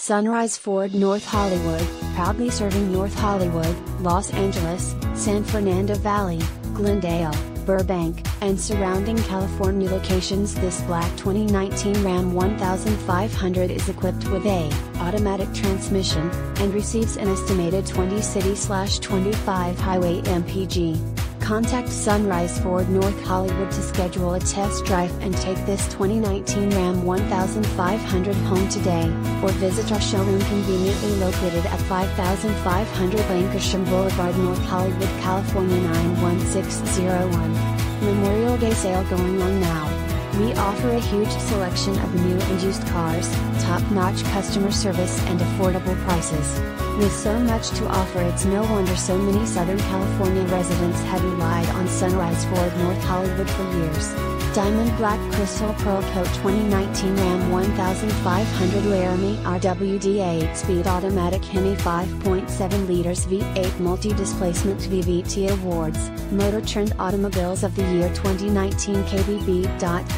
Sunrise Ford North Hollywood, proudly serving North Hollywood, Los Angeles, San Fernando Valley, Glendale, Burbank, and surrounding California locations this black 2019 Ram 1500 is equipped with a automatic transmission and receives an estimated 20 city/25 highway mpg. Contact Sunrise Ford North Hollywood to schedule a test drive and take this 2019 Ram 1500 home today, or visit our showroom conveniently located at 5500 Lankershim Boulevard, North Hollywood, California 91601. Memorial Day sale going on now. We offer a huge selection of new and used cars, top-notch customer service and affordable prices. With so much to offer it's no wonder so many Southern California residents have relied on Sunrise Ford North Hollywood for years. Diamond Black Crystal Pearl Coat 2019 Ram 1500 Laramie RWD 8-speed automatic Hemi 5.7 liters V8 multi-displacement VVT Awards, Motor Trend Automobiles of the Year 2019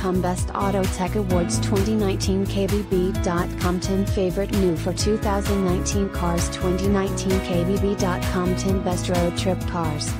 KBB.com Best Auto Tech Awards 2019 KBB.com 10 Favorite New for 2019 Cars 2019 KBB.com 10 Best Road Trip Cars